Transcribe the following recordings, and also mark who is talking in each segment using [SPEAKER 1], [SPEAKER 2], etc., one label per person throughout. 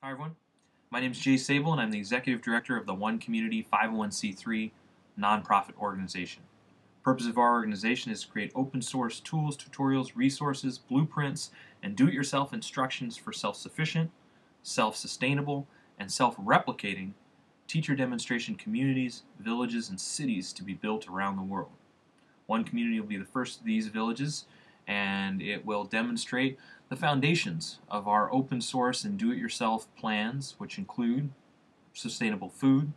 [SPEAKER 1] Hi, everyone. My name is Jay Sable, and I'm the Executive Director of the One Community 501c3 nonprofit organization. The purpose of our organization is to create open source tools, tutorials, resources, blueprints, and do it yourself instructions for self sufficient, self sustainable, and self replicating teacher demonstration communities, villages, and cities to be built around the world. One community will be the first of these villages, and it will demonstrate the foundations of our open source and do-it-yourself plans, which include sustainable food,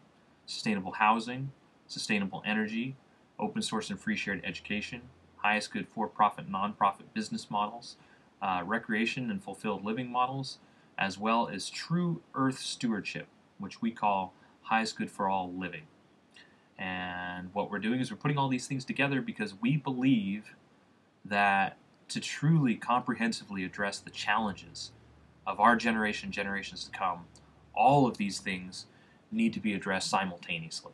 [SPEAKER 1] sustainable housing, sustainable energy, open source and free shared education, highest good for-profit, non-profit business models, uh, recreation and fulfilled living models, as well as true earth stewardship, which we call highest good for all living. And what we're doing is we're putting all these things together because we believe that to truly comprehensively address the challenges of our generation, generations to come, all of these things need to be addressed simultaneously.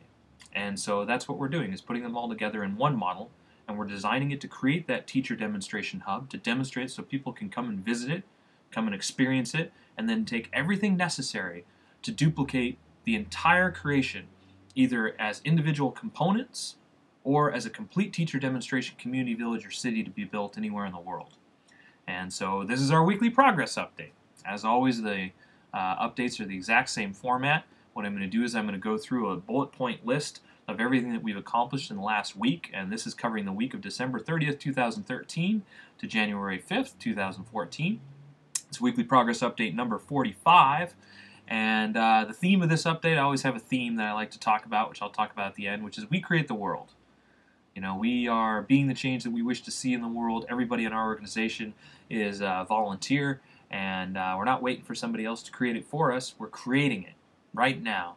[SPEAKER 1] And so that's what we're doing is putting them all together in one model and we're designing it to create that teacher demonstration hub to demonstrate so people can come and visit it, come and experience it, and then take everything necessary to duplicate the entire creation either as individual components or as a complete teacher demonstration community, village, or city to be built anywhere in the world. And so this is our weekly progress update. As always, the uh, updates are the exact same format. What I'm going to do is I'm going to go through a bullet point list of everything that we've accomplished in the last week, and this is covering the week of December 30th, 2013 to January 5th, 2014. It's weekly progress update number 45. And uh, the theme of this update, I always have a theme that I like to talk about, which I'll talk about at the end, which is we create the world. You know, we are being the change that we wish to see in the world. Everybody in our organization is a volunteer, and uh, we're not waiting for somebody else to create it for us. We're creating it right now.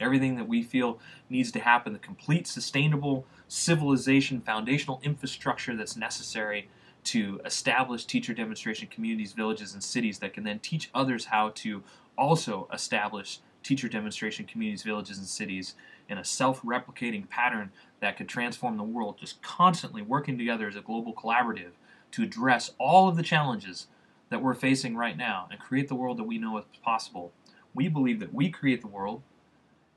[SPEAKER 1] Everything that we feel needs to happen, the complete sustainable civilization, foundational infrastructure that's necessary to establish teacher demonstration communities, villages, and cities that can then teach others how to also establish teacher demonstration communities, villages, and cities in a self replicating pattern that could transform the world, just constantly working together as a global collaborative to address all of the challenges that we're facing right now and create the world that we know is possible. We believe that we create the world,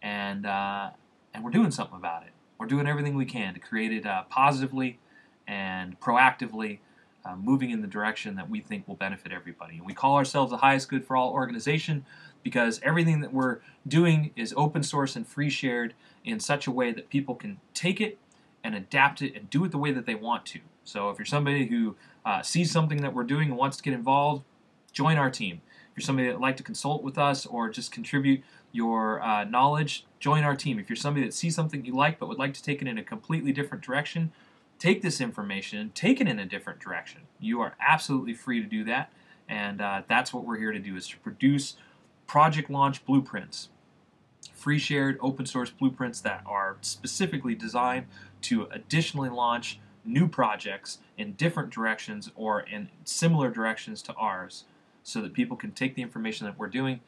[SPEAKER 1] and uh, and we're doing something about it. We're doing everything we can to create it uh, positively and proactively, uh, moving in the direction that we think will benefit everybody. And we call ourselves the highest good for all organization because everything that we're doing is open source and free shared in such a way that people can take it and adapt it and do it the way that they want to. So if you're somebody who uh, sees something that we're doing and wants to get involved, join our team. If you're somebody that like to consult with us or just contribute your uh, knowledge, join our team. If you're somebody that sees something you like but would like to take it in a completely different direction, take this information and take it in a different direction. You are absolutely free to do that, and uh, that's what we're here to do: is to produce project launch blueprints free shared open source blueprints that are specifically designed to additionally launch new projects in different directions or in similar directions to ours so that people can take the information that we're doing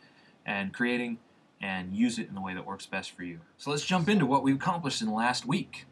[SPEAKER 1] and creating and use it in the way that works best for you. So let's jump into what we've accomplished in the last week.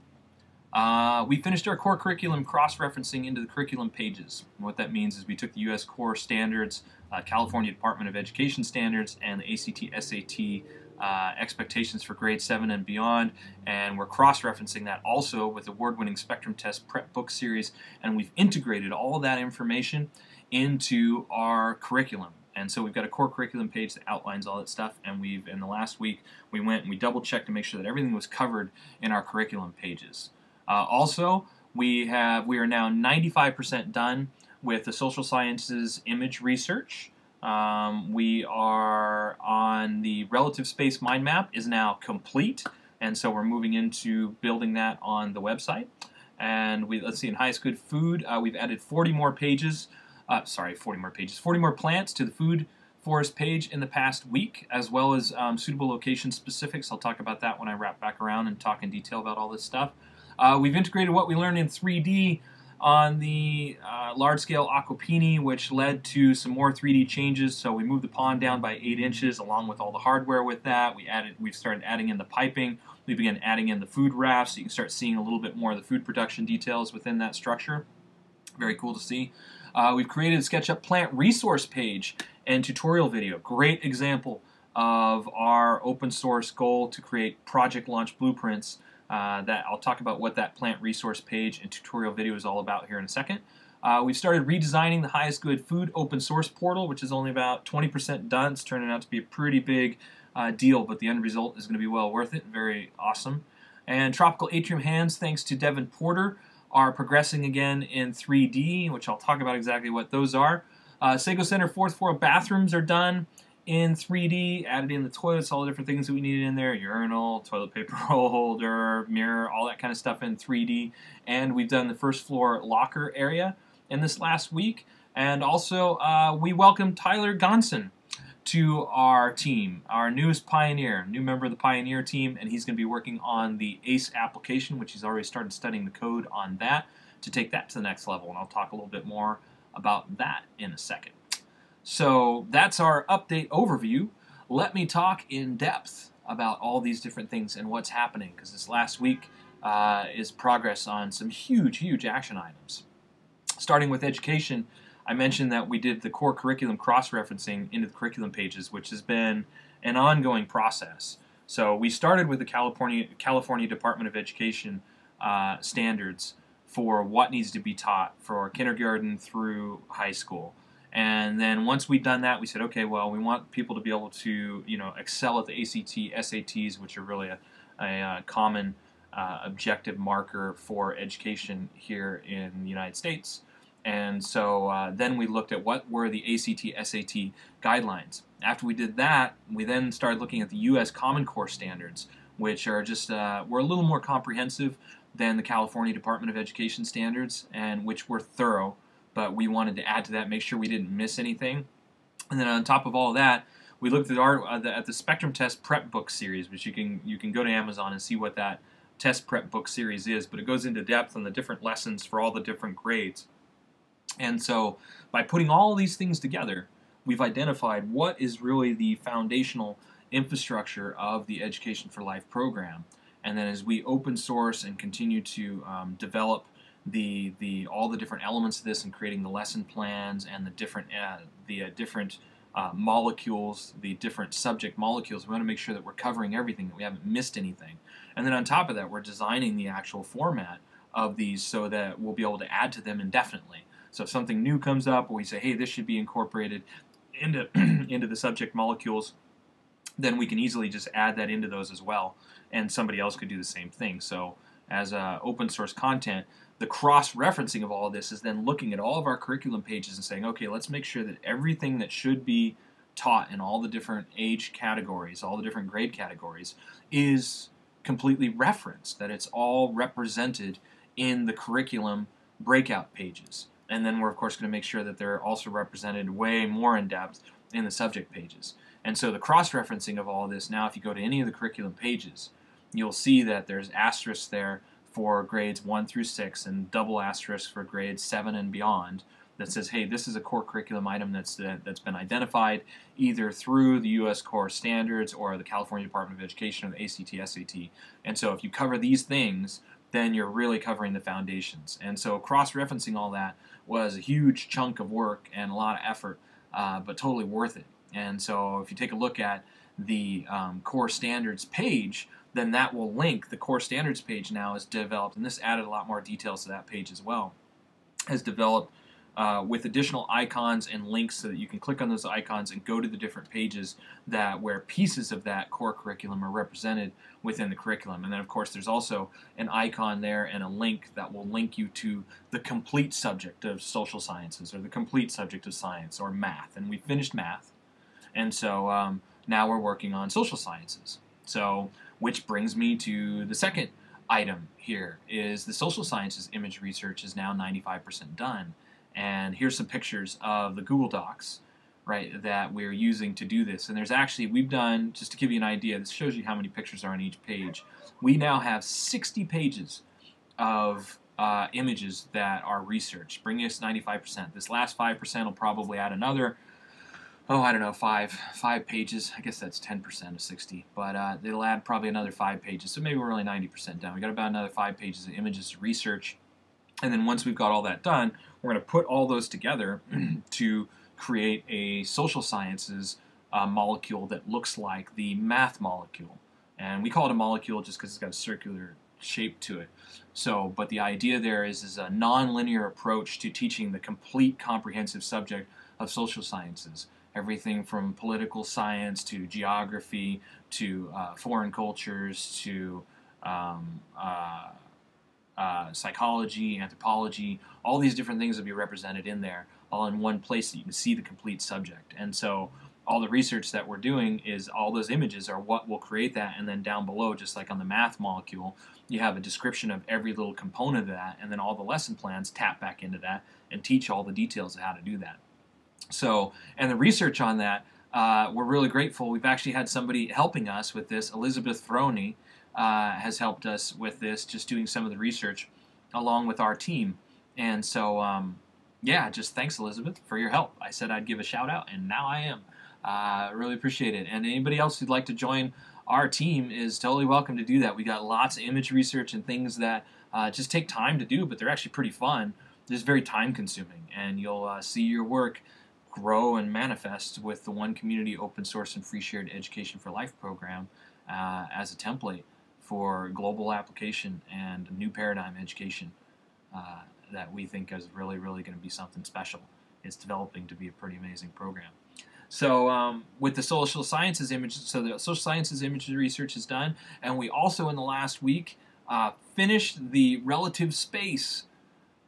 [SPEAKER 1] Uh, we finished our core curriculum cross-referencing into the curriculum pages. And what that means is we took the U.S. core standards, uh, California Department of Education standards, and the ACT SAT uh, expectations for grade 7 and beyond. And we're cross referencing that also with award winning Spectrum Test prep book series. And we've integrated all that information into our curriculum. And so we've got a core curriculum page that outlines all that stuff. And we've, in the last week, we went and we double checked to make sure that everything was covered in our curriculum pages. Uh, also, we have we are now 95% done with the social sciences image research. Um, we are on the relative space mind map is now complete, and so we're moving into building that on the website. And we let's see in highest good food, uh, we've added 40 more pages. Uh, sorry, 40 more pages, 40 more plants to the food forest page in the past week, as well as um, suitable location specifics. I'll talk about that when I wrap back around and talk in detail about all this stuff. Uh, we've integrated what we learned in 3D on the uh, large-scale aquapini, which led to some more 3D changes. So we moved the pond down by eight inches, along with all the hardware with that. We added, we've started adding in the piping. We began adding in the food rafts, so you can start seeing a little bit more of the food production details within that structure. Very cool to see. Uh, we've created a SketchUp plant resource page and tutorial video. Great example of our open source goal to create project launch blueprints. Uh, that I'll talk about what that plant resource page and tutorial video is all about here in a second. Uh, we've started redesigning the Highest Good Food open source portal, which is only about 20% done. It's turning out to be a pretty big uh, deal, but the end result is going to be well worth it. Very awesome. And Tropical Atrium Hands, thanks to Devin Porter, are progressing again in 3D, which I'll talk about exactly what those are. Uh, Sego Center fourth floor bathrooms are done in 3D, added in the toilets, all the different things that we needed in there, urinal, toilet paper holder, mirror, all that kind of stuff in 3D. And we've done the first floor locker area in this last week. And also, uh, we welcome Tyler Gonnsen to our team, our newest pioneer, new member of the pioneer team, and he's going to be working on the ACE application, which he's already started studying the code on that to take that to the next level. And I'll talk a little bit more about that in a second. So that's our update overview. Let me talk in depth about all these different things and what's happening because this last week uh, is progress on some huge, huge action items. Starting with education, I mentioned that we did the core curriculum cross-referencing into the curriculum pages, which has been an ongoing process. So we started with the California California Department of Education uh, standards for what needs to be taught for kindergarten through high school. And then once we'd done that, we said, okay, well, we want people to be able to, you know, excel at the ACT, SATs, which are really a, a, a uh, common uh, objective marker for education here in the United States. And so uh, then we looked at what were the ACT, SAT guidelines. After we did that, we then started looking at the U.S. Common Core standards, which are just uh, were a little more comprehensive than the California Department of Education standards, and which were thorough. But we wanted to add to that, make sure we didn't miss anything. And then on top of all that, we looked at our uh, the, at the Spectrum Test Prep Book series, which you can you can go to Amazon and see what that test prep book series is. But it goes into depth on the different lessons for all the different grades. And so by putting all these things together, we've identified what is really the foundational infrastructure of the Education for Life program. And then as we open source and continue to um, develop the the all the different elements of this and creating the lesson plans and the different uh, the uh, different uh, molecules, the different subject molecules, we want to make sure that we're covering everything, that we haven't missed anything. And then on top of that, we're designing the actual format of these so that we'll be able to add to them indefinitely. So if something new comes up, or we say, hey, this should be incorporated into into the subject molecules, then we can easily just add that into those as well, and somebody else could do the same thing. So as uh, open source content, the cross-referencing of all of this is then looking at all of our curriculum pages and saying, okay, let's make sure that everything that should be taught in all the different age categories, all the different grade categories, is completely referenced, that it's all represented in the curriculum breakout pages. And then we're, of course, going to make sure that they're also represented way more in depth in the subject pages. And so the cross-referencing of all of this, now if you go to any of the curriculum pages, you'll see that there's asterisks there for grades 1 through 6 and double asterisk for grades 7 and beyond that says, hey, this is a core curriculum item that's, that's been identified either through the U.S. core standards or the California Department of Education or the ACT, SAT. And so if you cover these things, then you're really covering the foundations. And so cross-referencing all that was a huge chunk of work and a lot of effort, uh, but totally worth it. And so if you take a look at the um, core standards page, then that will link. The core standards page now is developed, and this added a lot more details to that page as well, has developed uh, with additional icons and links so that you can click on those icons and go to the different pages that where pieces of that core curriculum are represented within the curriculum. And then, of course, there's also an icon there and a link that will link you to the complete subject of social sciences or the complete subject of science or math. And we finished math, and so um, now we're working on social sciences. So, which brings me to the second item here is the social sciences image research is now 95% done. And here's some pictures of the Google Docs, right, that we're using to do this. And there's actually, we've done, just to give you an idea, this shows you how many pictures are on each page. We now have 60 pages of uh, images that are researched, bringing us 95%. This last 5% will probably add another, oh, I don't know, five five pages. I guess that's 10% of 60, but uh, it'll add probably another five pages. So maybe we're only 90% done. We got about another five pages of images to research And then once we've got all that done, we're going to put all those together to create a social sciences uh, molecule that looks like the math molecule. And we call it a molecule just because it's got a circular shape to it. So, but the idea there is, is a nonlinear approach to teaching the complete comprehensive subject of social sciences. Everything from political science to geography to uh, foreign cultures to um, uh, uh, psychology, anthropology, all these different things will be represented in there, all in one place that you can see the complete subject. And so all the research that we're doing is all those images are what will create that, and then down below, just like on the math molecule, you have a description of every little component of that, and then all the lesson plans tap back into that and teach all the details of how to do that. So, and the research on that, uh, we're really grateful. We've actually had somebody helping us with this. Elizabeth Throne uh, has helped us with this, just doing some of the research along with our team. And so, um, yeah, just thanks, Elizabeth, for your help. I said I'd give a shout out, and now I am. Uh, really appreciate it. And anybody else who'd like to join our team is totally welcome to do that. We got lots of image research and things that uh, just take time to do, but they're actually pretty fun. Just very time consuming, and you'll uh, see your work grow and manifest with the One Community Open Source and Free Shared Education for Life program uh, as a template for global application and a new paradigm education uh, that we think is really, really going to be something special. It's developing to be a pretty amazing program. So um, with the social sciences image, so the social sciences image research is done, and we also in the last week uh, finished the relative space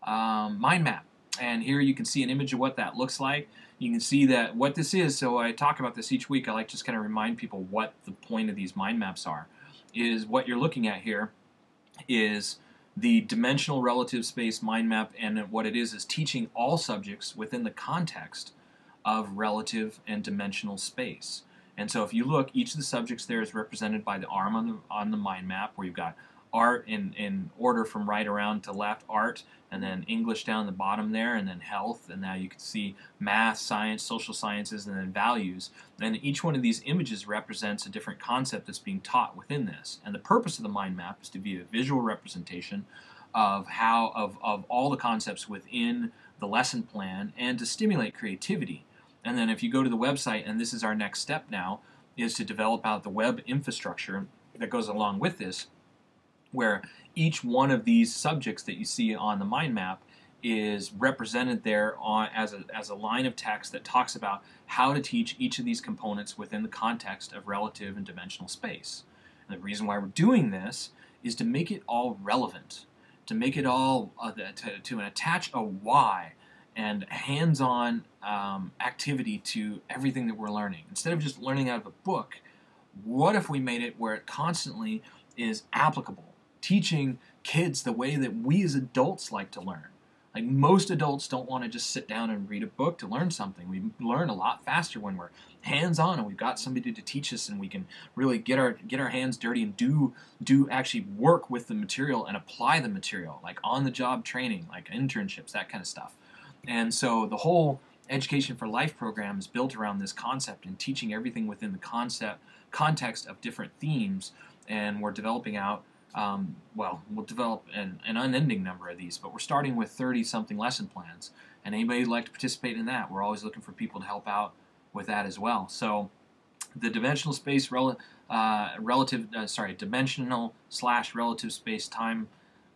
[SPEAKER 1] um, mind map. And here you can see an image of what that looks like. You can see that what this is. So I talk about this each week. I like just kind of remind people what the point of these mind maps are. Is what you're looking at here is the dimensional relative space mind map, and what it is is teaching all subjects within the context of relative and dimensional space. And so if you look, each of the subjects there is represented by the arm on the, on the mind map where you've got art in, in order from right around to left, art, and then English down the bottom there, and then health, and now you can see math, science, social sciences, and then values. And each one of these images represents a different concept that's being taught within this. And the purpose of the mind map is to be a visual representation of how of, of all the concepts within the lesson plan and to stimulate creativity and then if you go to the website, and this is our next step now, is to develop out the web infrastructure that goes along with this, where each one of these subjects that you see on the mind map is represented there on, as, a, as a line of text that talks about how to teach each of these components within the context of relative and dimensional space. And the reason why we're doing this is to make it all relevant, to make it all, uh, to, to attach a why and hands-on um, activity to everything that we're learning. Instead of just learning out of a book, what if we made it where it constantly is applicable, teaching kids the way that we as adults like to learn? Like most adults don't want to just sit down and read a book to learn something. We learn a lot faster when we're hands-on and we've got somebody to teach us and we can really get our get our hands dirty and do do actually work with the material and apply the material, like on the job training, like internships, that kind of stuff. And so the whole Education for Life program is built around this concept and teaching everything within the concept context of different themes. And we're developing out, um, well, we'll develop an, an unending number of these, but we're starting with 30 something lesson plans. And anybody who'd like to participate in that, we're always looking for people to help out with that as well. So the dimensional space rel- uh, relative, uh, sorry, dimensional slash relative space time,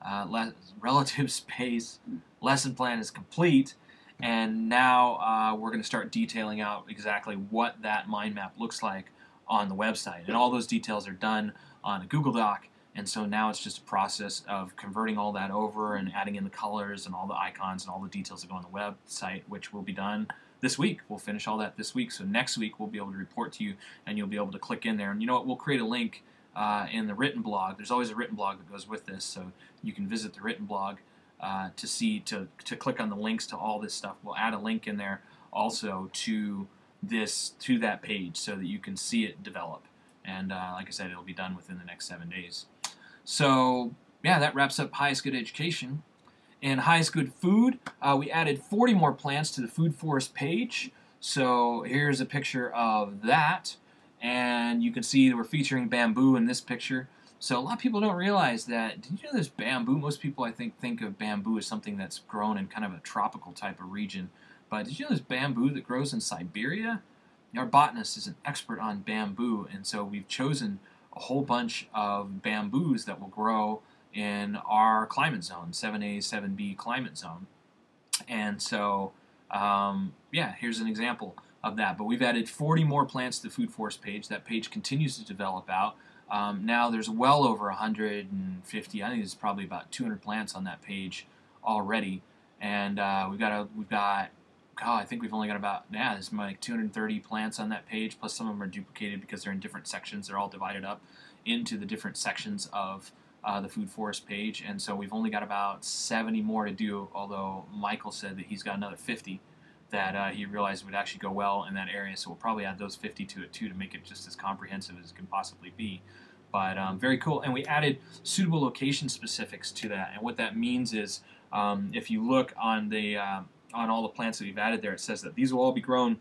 [SPEAKER 1] uh, relative space lesson plan is complete, and now uh, we're going to start detailing out exactly what that mind map looks like on the website. And all those details are done on a Google Doc, and so now it's just a process of converting all that over and adding in the colors and all the icons and all the details that go on the website, which will be done this week. We'll finish all that this week. So next week we'll be able to report to you, and you'll be able to click in there. And you know what? We'll create a link uh, in the written blog. There's always a written blog that goes with this, so you can visit the written blog uh, to see to to click on the links to all this stuff. We'll add a link in there also to this to that page so that you can see it develop. And uh, like I said, it'll be done within the next seven days. So yeah, that wraps up highest good education. And highest good food, uh, we added 40 more plants to the food forest page. So here's a picture of that. And you can see we're featuring bamboo in this picture. So a lot of people don't realize that. Did you know there's bamboo? Most people, I think, think of bamboo as something that's grown in kind of a tropical type of region. But did you know there's bamboo that grows in Siberia? Our botanist is an expert on bamboo, and so we've chosen a whole bunch of bamboos that will grow in our climate zone, 7A, 7B climate zone. And so, um, yeah, here's an example of that. But we've added 40 more plants to the Food Forest page. That page continues to develop out. Um, now there's well over 150. I think there's probably about 200 plants on that page already, and uh, we've got a we've got. God, I think we've only got about yeah, there's like 230 plants on that page. Plus some of them are duplicated because they're in different sections. They're all divided up into the different sections of uh, the food forest page, and so we've only got about 70 more to do. Although Michael said that he's got another 50 that uh, he realized would actually go well in that area. So we'll probably add those 50 to it too to make it just as comprehensive as it can possibly be. But um, very cool. And we added suitable location specifics to that. And what that means is um, if you look on the uh, on all the plants that we've added there, it says that these will all be grown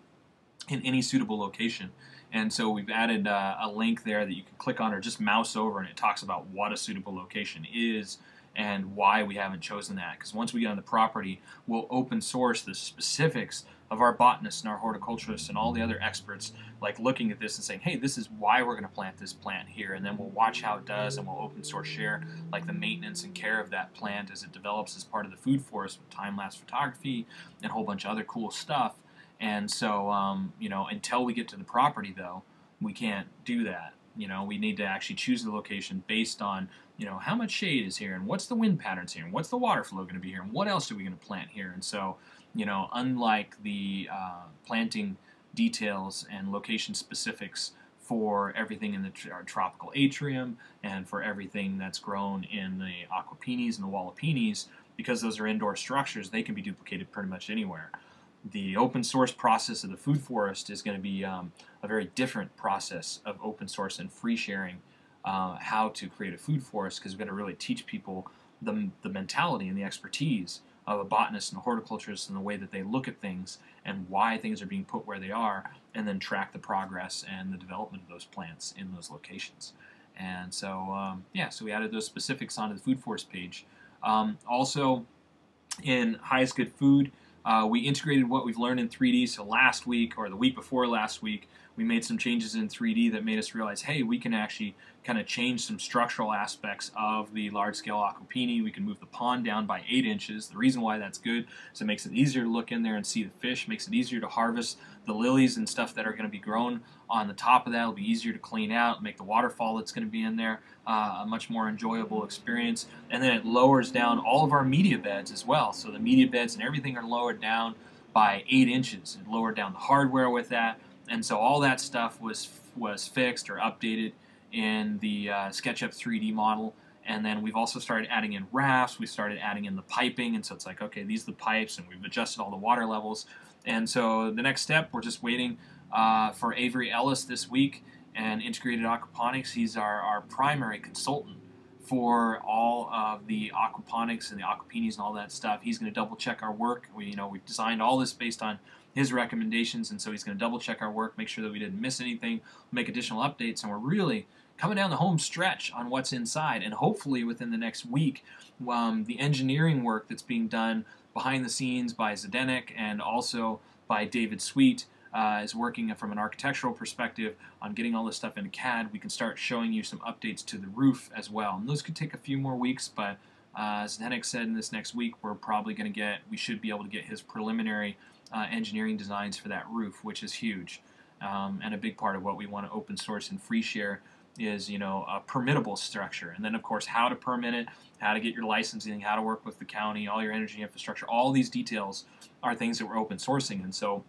[SPEAKER 1] in any suitable location. And so we've added uh, a link there that you can click on or just mouse over, and it talks about what a suitable location is and why we haven't chosen that. Because once we get on the property, we'll open source the specifics of our botanists and our horticulturists and all the other experts, like looking at this and saying, hey, this is why we're going to plant this plant here. And then we'll watch how it does and we'll open source share like the maintenance and care of that plant as it develops as part of the food forest with time lapse photography and a whole bunch of other cool stuff. And so, um, you know, until we get to the property, though, we can't do that. You know, we need to actually choose the location based on, you know, how much shade is here and what's the wind patterns here and what's the water flow going to be here and what else are we going to plant here. And so, you know, unlike the uh, planting details and location specifics for everything in the tropical atrium and for everything that's grown in the aquapinis and the walipinis, because those are indoor structures, they can be duplicated pretty much anywhere. The open source process of the food forest is going to be um, a very different process of open source and free sharing uh, how to create a food forest because we're going to really teach people the, the mentality and the expertise of a botanist and a horticulturist and the way that they look at things and why things are being put where they are and then track the progress and the development of those plants in those locations. And so, um, yeah, so we added those specifics onto the food forest page. Um, also, in Highest Good Food, uh, we integrated what we've learned in 3D. So last week or the week before last week, we made some changes in 3D that made us realize, hey, we can actually kind of change some structural aspects of the large-scale aquapini. We can move the pond down by 8 inches. The reason why that's good is it makes it easier to look in there and see the fish, makes it easier to harvest the lilies and stuff that are going to be grown on the top of that. It'll be easier to clean out, make the waterfall that's going to be in there uh, a much more enjoyable experience. And then it lowers down all of our media beds as well. So the media beds and everything are lowered down by 8 inches. It lowered down the hardware with that and so all that stuff was was fixed or updated in the uh, SketchUp 3D model. And then we've also started adding in rafts. We started adding in the piping, and so it's like, okay, these are the pipes, and we've adjusted all the water levels. And so the next step, we're just waiting uh, for Avery Ellis this week and Integrated Aquaponics. He's our, our primary consultant for all of the aquaponics and the aquapinis and all that stuff. He's going to double check our work. We, you know, we've designed all this based on his recommendations, and so he's going to double check our work, make sure that we didn't miss anything, make additional updates, and we're really coming down the home stretch on what's inside. And hopefully, within the next week, um, the engineering work that's being done behind the scenes by Zdenek and also by David Sweet. Uh, is working from an architectural perspective on getting all this stuff into CAD. We can start showing you some updates to the roof as well. And those could take a few more weeks, but uh, as Zdenek said in this next week, we're probably going to get, we should be able to get his preliminary uh, engineering designs for that roof, which is huge. Um, and a big part of what we want to open source and free share is you know a permittable structure and then of course how to permit it how to get your licensing how to work with the county all your energy infrastructure all these details are things that we're open sourcing and so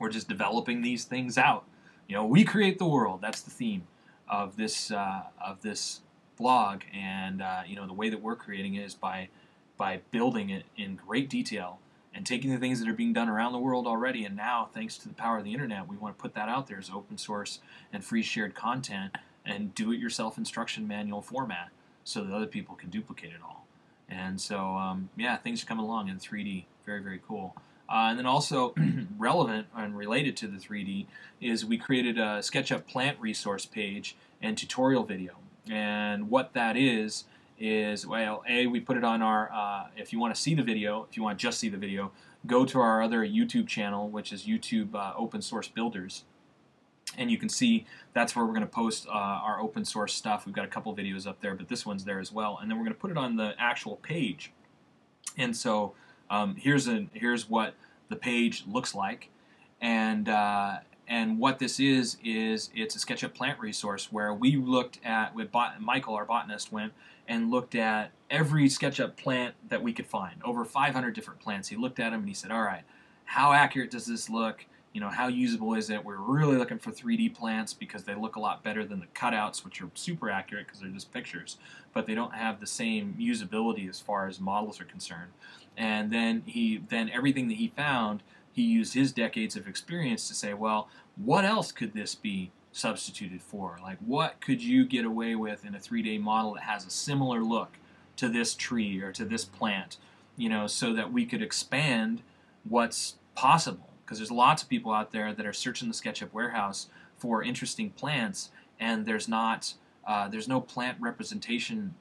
[SPEAKER 1] we're just developing these things out. You know we create the world. That's the theme of this uh, of this blog. And uh, you know the way that we're creating it is by by building it in great detail and taking the things that are being done around the world already. And now thanks to the power of the internet we want to put that out there as open source and free shared content and do it yourself instruction manual format so that other people can duplicate it all. And so um, yeah things are coming along in 3d very very cool uh, and then also relevant and related to the 3d is we created a sketchup plant resource page and tutorial video And what that is is well, a we put it on our. Uh, if you want to see the video, if you want to just see the video, go to our other YouTube channel, which is YouTube uh, Open Source Builders, and you can see that's where we're going to post uh, our open source stuff. We've got a couple videos up there, but this one's there as well. And then we're going to put it on the actual page. And so um, here's a here's what the page looks like, and uh, and what this is is it's a SketchUp plant resource where we looked at with bot, Michael, our botanist, went and looked at every SketchUp plant that we could find, over 500 different plants. He looked at them and he said, "All right, how accurate does this look? You know, how usable is it? We're really looking for 3D plants because they look a lot better than the cutouts, which are super accurate because they're just pictures, but they don't have the same usability as far as models are concerned." And then he, then everything that he found, he used his decades of experience to say, "Well, what else could this be substituted for? Like, what could you get away with in a 3D model that has a similar look to this tree or to this plant, you know, so that we could expand what's possible? Because there's lots of people out there that are searching the SketchUp warehouse for interesting plants, and there's not, uh, there's no plant representation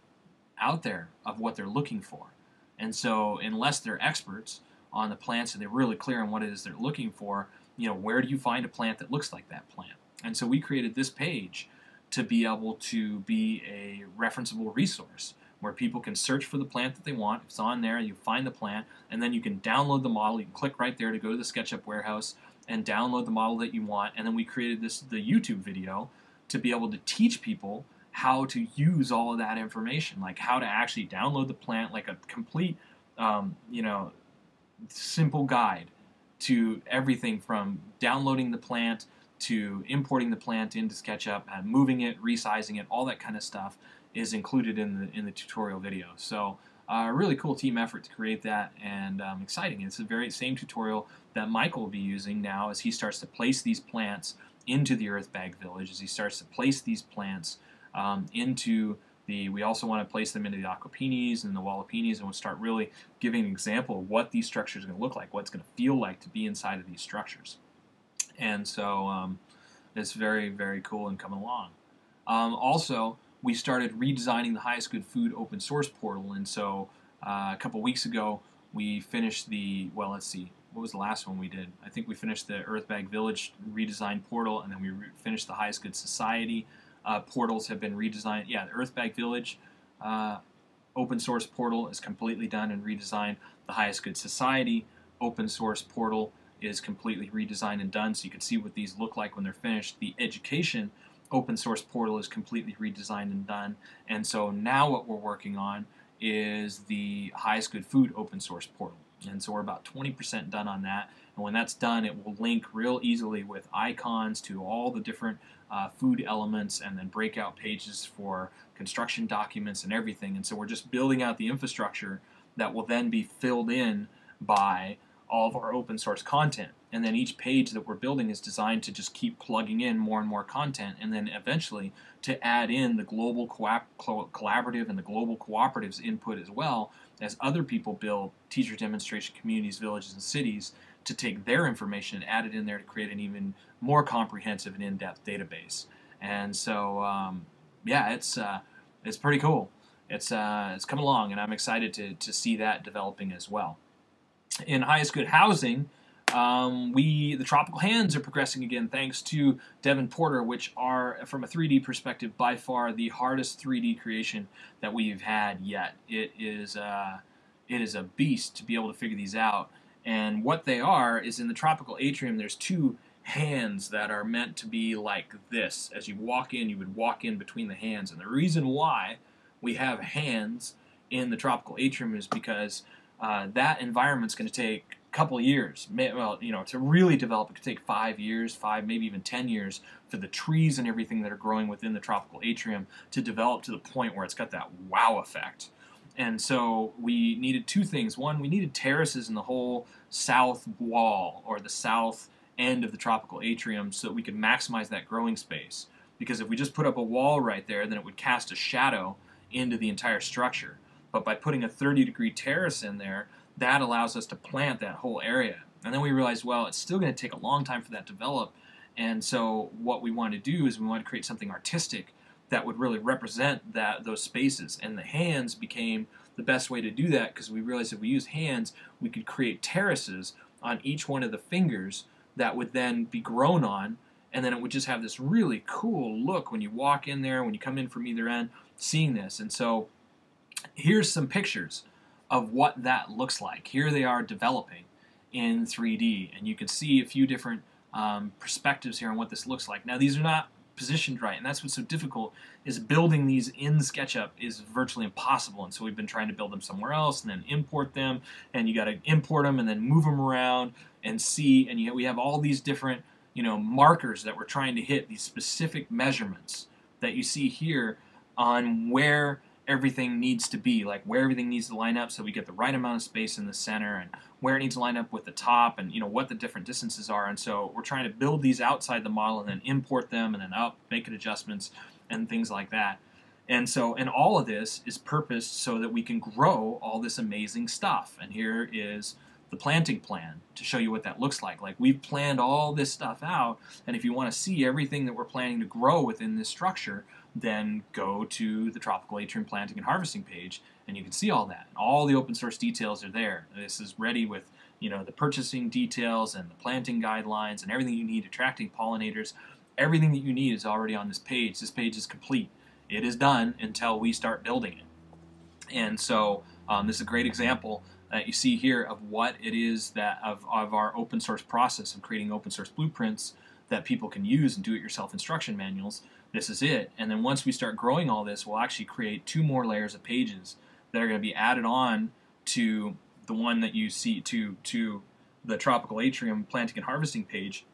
[SPEAKER 1] out there of what they're looking for. And so, unless they're experts on the plants and they're really clear on what it is they're looking for, you know, where do you find a plant that looks like that plant? And so we created this page to be able to be a referenceable resource where people can search for the plant that they want. If it's on there, you find the plant, and then you can download the model. You can click right there to go to the SketchUp warehouse and download the model that you want. And then we created this the YouTube video to be able to teach people how to use all of that information, like how to actually download the plant, like a complete, um, you know, simple guide to everything from downloading the plant to importing the plant into SketchUp, and moving it, resizing it, all that kind of stuff is included in the in the tutorial video. So a uh, really cool team effort to create that and um, exciting. It's the very same tutorial that Michael will be using now as he starts to place these plants into the earth bag village, as he starts to place these plants um, into the, we also want to place them into the aquapinis and the walipinis and we'll start really giving an example of what these structures are going to look like, what it's going to feel like to be inside of these structures. And so um, it's very, very cool and coming along. Um, also, we started redesigning the Highest Good Food open source portal. And so uh, a couple weeks ago, we finished the, well, let's see, what was the last one we did? I think we finished the Earthbag Village redesign portal, and then we finished the Highest Good Society uh, portals have been redesigned. Yeah, the Earthbag Village uh, open source portal is completely done and redesigned. The Highest Good Society open source portal is completely redesigned and done, so you can see what these look like when they're finished. The education open source portal is completely redesigned and done, and so now what we're working on is the Highest Good Food open source portal. And so we're about 20% done on that. And when that's done, it will link real easily with icons to all the different uh, food elements and then breakout pages for construction documents and everything. And so we're just building out the infrastructure that will then be filled in by all of our open source content. And then each page that we're building is designed to just keep plugging in more and more content, and then eventually to add in the global co- collaborative and the global cooperatives input as well as other people build teacher demonstration communities, villages, and cities to take their information and add it in there to create an even more comprehensive and in-depth database. And so, um, yeah, it's uh, it's pretty cool. It's uh, it's come along, and I'm excited to to see that developing as well. In highest good housing, um, we the tropical hands are progressing again thanks to Devin Porter, which are from a 3D perspective by far the hardest 3D creation that we've had yet. It is uh, it is a beast to be able to figure these out. And what they are is in the tropical atrium, there's two hands that are meant to be like this. As you walk in, you would walk in between the hands. And the reason why we have hands in the tropical atrium is because uh, that environment's going to take a couple years. Well, you know, to really develop, it could take five years, five, maybe even ten years for the trees and everything that are growing within the tropical atrium to develop to the point where it's got that wow effect. And so we needed two things. One, we needed terraces in the whole south wall or the south end of the tropical atrium so that we could maximize that growing space. Because if we just put up a wall right there, then it would cast a shadow into the entire structure. But by putting a 30 degree terrace in there, that allows us to plant that whole area. And then we realized, well, it's still going to take a long time for that to develop. And so what we wanted to do is we wanted to create something artistic that would really represent that those spaces. And the hands became the best way to do that because we realized if we use hands, we could create terraces on each one of the fingers that would then be grown on, and then it would just have this really cool look when you walk in there, when you come in from either end, seeing this. And so here's some pictures of what that looks like. Here they are developing in 3D, and you can see a few different um, perspectives here on what this looks like. Now, these are not positioned right, and that's what's so difficult is building these in SketchUp is virtually impossible, and so we've been trying to build them somewhere else and then import them, and you got to import them and then move them around and see, and you, we have all these different you know markers that we're trying to hit, these specific measurements that you see here on where everything needs to be, like where everything needs to line up so we get the right amount of space in the center and where it needs to line up with the top and you know what the different distances are. And so we're trying to build these outside the model and then import them and then up, make it adjustments and things like that. And so, and all of this is purposed so that we can grow all this amazing stuff. And here is the planting plan to show you what that looks like. Like we've planned all this stuff out, and if you want to see everything that we're planning to grow within this structure, then go to the Tropical Atrium Planting and Harvesting page, and you can see all that. All the open source details are there. This is ready with you know the purchasing details and the planting guidelines and everything you need attracting pollinators. Everything that you need is already on this page. This page is complete. It is done until we start building it. And so um, this is a great example that you see here of what it is that of, of our open source process of creating open source blueprints that people can use and do-it-yourself instruction manuals. This is it. And then once we start growing all this, we'll actually create two more layers of pages that are going to be added on to the one that you see to to the tropical atrium planting and harvesting page.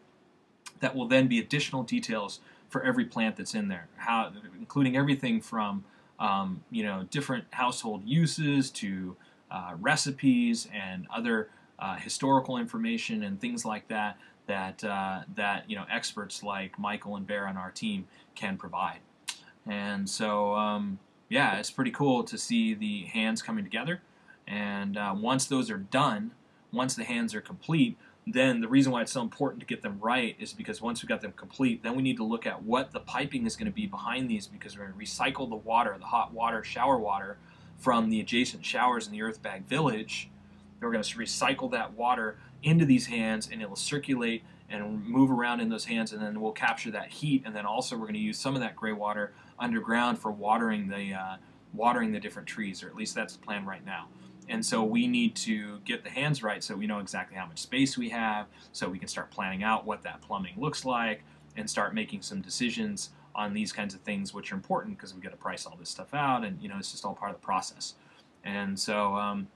[SPEAKER 1] That will then be additional details for every plant that's in there, how including everything from um, you know different household uses to uh, recipes and other uh, historical information and things like that that uh, that you know experts like Michael and Bear on our team can provide. And so um, yeah, it's pretty cool to see the hands coming together. And uh, once those are done, once the hands are complete, then the reason why it's so important to get them right is because once we've got them complete, then we need to look at what the piping is going to be behind these because we're going to recycle the water, the hot water, shower water from the adjacent showers in the Earthbag Village. We're going to recycle that water into these hands and it will circulate and move around in those hands and then we'll capture that heat and then also we're going to use some of that gray water underground for watering the uh, watering the different trees or at least that's the plan right now and so we need to get the hands right so we know exactly how much space we have so we can start planning out what that plumbing looks like and start making some decisions on these kinds of things which are important because we've got to price all this stuff out and you know it's just all part of the process. And so um,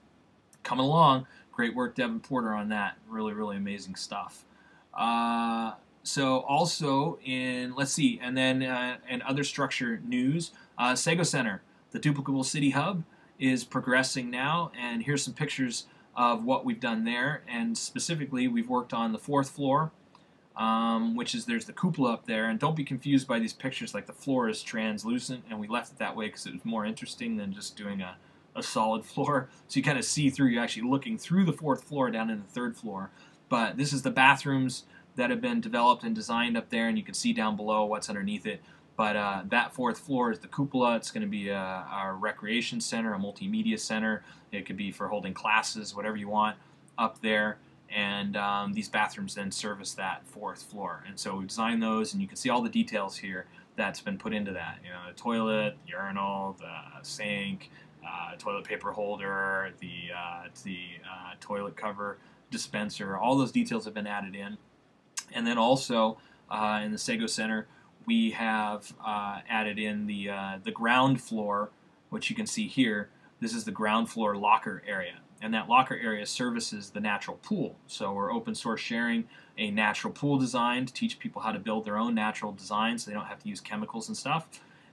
[SPEAKER 1] coming along great work devin porter on that. Really really amazing stuff. Uh, so also in let's see, and then uh, and other structure news, uh, Sego Center, the duplicable city hub, is progressing now, and here's some pictures of what we've done there. And specifically, we've worked on the fourth floor, um, which is there's the cupola up there. And don't be confused by these pictures, like the floor is translucent, and we left it that way because it was more interesting than just doing a, a solid floor. So you kind of see through, you're actually looking through the fourth floor down in the third floor. But this is the bathrooms that have been developed and designed up there, and you can see down below what's underneath it. But uh, that fourth floor is the cupola. It's going to be a, a, recreation center, a multimedia center. It could be for holding classes, whatever you want, up there. And um, these bathrooms then service that fourth floor. And so we designed those, and you can see all the details here that's been put into that. You know, the toilet, urinal, the sink, uh, toilet paper holder, the uh, the uh, toilet cover dispenser. All those details have been added in. And then also uh, in the Sego Center, we have uh, added in the, uh, the ground floor, which you can see here. This is the ground floor locker area. And that locker area services the natural pool. So we're open source sharing a natural pool design to teach people how to build their own natural designs so they don't have to use chemicals and stuff.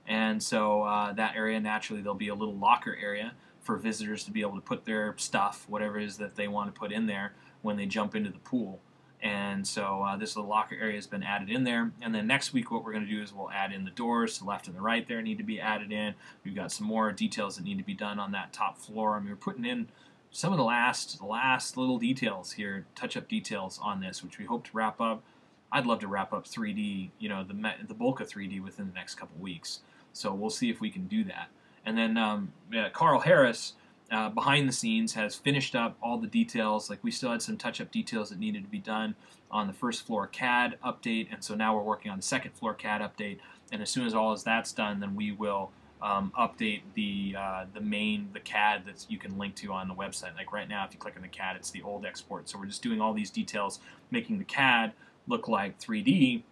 [SPEAKER 1] And so uh, that area, naturally, there'll be a little locker area for visitors to be able to put their stuff, whatever it is that they want to put in there when they jump into the pool. And so uh, this little locker area has been added in there. And then next week, what we're going to do is we'll add in the doors. To the left and the right there need to be added in. We've got some more details that need to be done on that top floor. I mean, we're putting in some of the last, last little details here, touch-up details on this, which we hope to wrap up. I'd love to wrap up 3D, you know, the the bulk of 3D within the next couple weeks. So we'll see if we can do that. And then um, yeah, Carl Harris, uh, behind the scenes, has finished up all the details. Like we still had some touch-up details that needed to be done on the first floor CAD update, and so now we're working on the second floor CAD update. And as soon as all of that's done, then we will um, update the uh, the main the CAD that you can link to on the website. Like right now, if you click on the CAD, it's the old export. So we're just doing all these details, making the CAD look like 3D.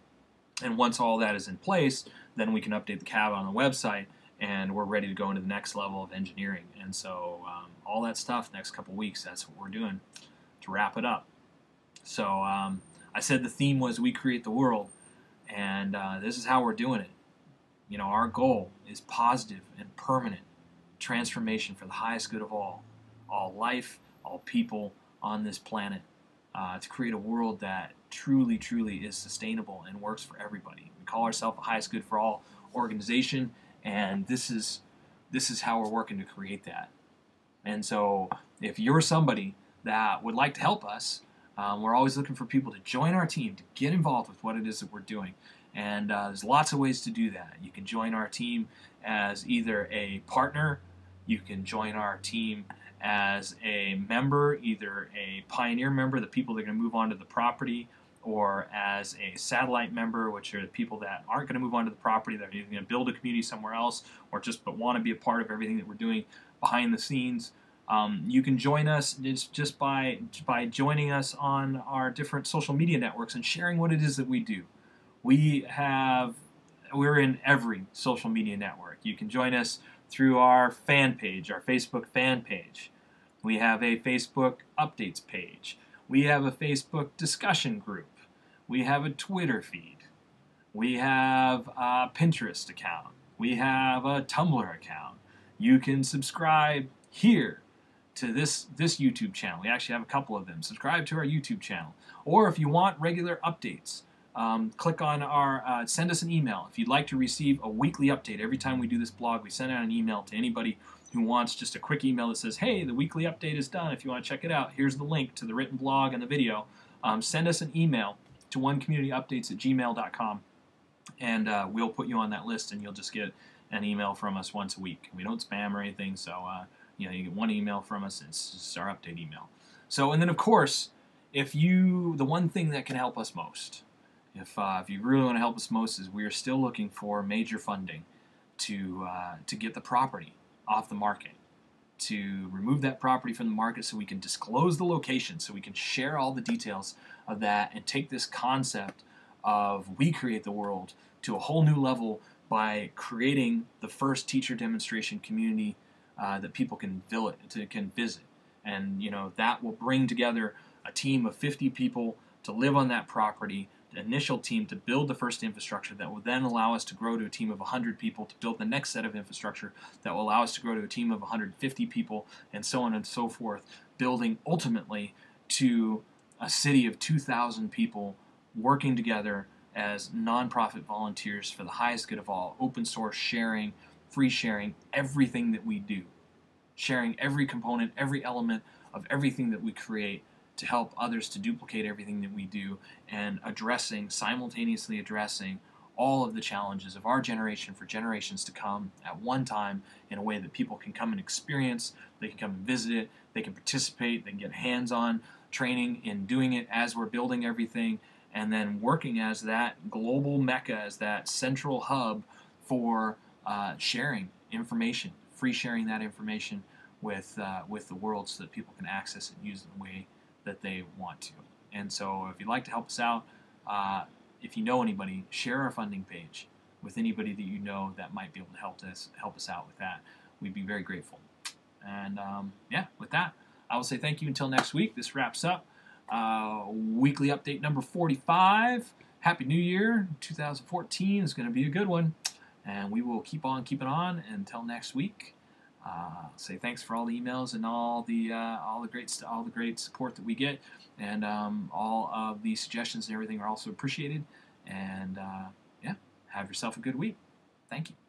[SPEAKER 1] And once all that is in place, then we can update the CAD on the website, and we're ready to go into the next level of engineering. And so um, all that stuff next couple weeks, that's what we're doing to wrap it up. So um, I said the theme was we create the world, and uh, this is how we're doing it. You know, our goal is positive and permanent transformation for the highest good of all, all life, all people on this planet, uh, to create a world that truly, truly is sustainable and works for everybody. We call ourselves a highest good for all organization, and this is this is how we're working to create that. And so, if you're somebody that would like to help us, um, we're always looking for people to join our team to get involved with what it is that we're doing. And uh, there's lots of ways to do that. You can join our team as either a partner, you can join our team as a member, either a pioneer member, the people that are going to move onto the property, or as a satellite member, which are the people that aren't going to move onto the property, that are either going to build a community somewhere else, or just but want to be a part of everything that we're doing behind the scenes. Um, you can join us just, just by by joining us on our different social media networks and sharing what it is that we do. We have we're in every social media network. You can join us through our fan page, our Facebook fan page. We have a Facebook updates page. We have a Facebook discussion group. We have a Twitter feed. We have a Pinterest account. We have a Tumblr account. You can subscribe here to this this YouTube channel. We actually have a couple of them. Subscribe to our YouTube channel. Or if you want regular updates, um, click on our, uh, send us an email. If you'd like to receive a weekly update every time we do this blog, we send out an email to anybody who wants just a quick email that says, hey, the weekly update is done. If you want to check it out, here's the link to the written blog and the video. Um, send us an email to onecommunityupdates at gmail.com and uh, we'll put you on that list and you'll just get an email from us once a week. We don't spam or anything, so uh, you know you get one email from us. It's our update email. So, and then of course, if you the one thing that can help us most if, uh, if you really want to help us most is we are still looking for major funding to, uh, to get the property off the market, to remove that property from the market so we can disclose the location, so we can share all the details of that and take this concept of we create the world to a whole new level by creating the first teacher demonstration community uh, that people can, to, can visit. And you know that will bring together a team of 50 people to live on that property initial team to build the first infrastructure that will then allow us to grow to a team of 100 people to build the next set of infrastructure that will allow us to grow to a team of 150 people and so on and so forth, building ultimately to a city of 2,000 people working together as nonprofit volunteers for the highest good of all, open source sharing, free sharing, everything that we do, sharing every component, every element of everything that we create to help others to duplicate everything that we do and addressing, simultaneously addressing all of the challenges of our generation for generations to come at one time in a way that people can come and experience, they can come and visit it, they can participate, they can get hands on training in doing it as we're building everything, and then working as that global mecca, as that central hub for uh, sharing information, free sharing that information with, uh, with the world so that people can access it and use it in a way that they want to. And so if you'd like to help us out, uh, if you know anybody, share our funding page with anybody that you know that might be able to help us help us out with that. We'd be very grateful. And um, yeah, with that, I will say thank you until next week. This wraps up uh, weekly update number 45. Happy New Year! 2014 is going to be a good one, and we will keep on keeping on until next week. Uh, say thanks for all the emails and all the uh, all the great all the great support that we get, and um, all of the suggestions and everything are also appreciated. And uh, yeah, have yourself a good week. Thank you.